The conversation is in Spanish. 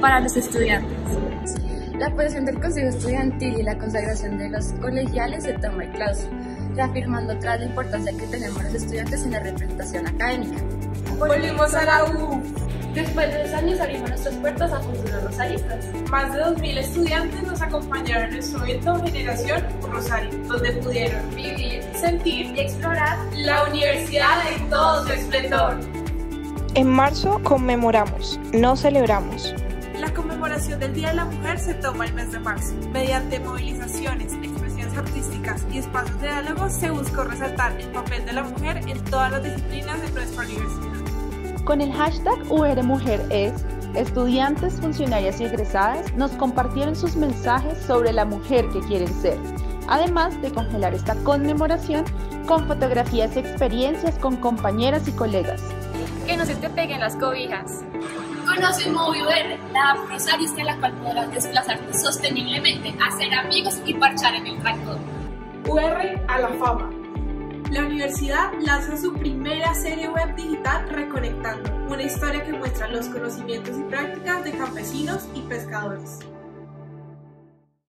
para los estudiantes. La posición del Consejo Estudiantil y la consagración de los colegiales se toma el claustro, reafirmando otra la importancia que tenemos los estudiantes en la representación académica. Volvimos a la U. Después de dos años abrimos nuestras puertas a futuros rosalistas. Más de 2.000 estudiantes nos acompañaron en nuestro evento Generación Rosario, donde pudieron vivir, sentir y explorar la universidad en todo su esplendor. En marzo conmemoramos, no celebramos. La conmemoración del Día de la Mujer se toma el mes de marzo. Mediante movilizaciones, expresiones artísticas y espacios de diálogo se buscó resaltar el papel de la mujer en todas las disciplinas de nuestra universidad. Con el hashtag URMujerEs, estudiantes, funcionarias y egresadas nos compartieron sus mensajes sobre la mujer que quieren ser, además de congelar esta conmemoración con fotografías y experiencias con compañeras y colegas. Que no se te peguen las cobijas. Conoce MovieUR, la app Rosarios en la cual podrás desplazarte sosteniblemente, hacer amigos y parchar en el tractor. UR a la fama. La universidad lanza su primera serie web digital Reconectando, una historia que muestra los conocimientos y prácticas de campesinos y pescadores.